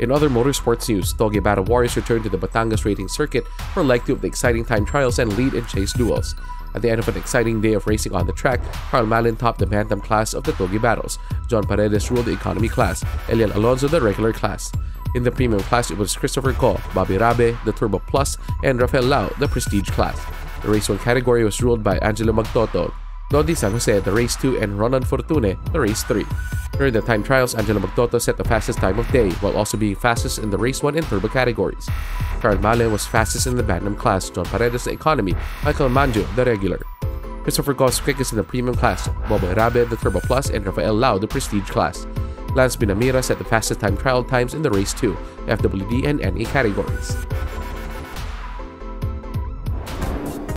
In other motorsports news, Touge Battle Warriors returned to the Batangas racing circuit for leg 2 of the exciting time trials and lead and chase duels. At the end of an exciting day of racing on the track, Karl Mallen topped the bantam class of the Touge battles. John Paredes ruled the economy class, Eliel Alonzo the regular class. In the premium class, it was Christopher Ko, Bobby Rabe, the Turbo Plus, and Rafael Lau, the Prestige class. The Race 1 category was ruled by Angelo Magtoto, Dodi San Jose the race 2 and Ronan Fortune the race 3. During the time trials, Angelo Magtoto set the fastest time of day while also being fastest in the race 1 and turbo categories. Karl Mallen was fastest in the Bantam class, John Paredes the economy, Michael Manjo the regular. Christopher Goss quickest in the premium class, Bobo Rabe the turbo plus, and Rafael Lau the prestige class. Lance Binamira set the fastest time trial times in the race 2, FWD and NA categories.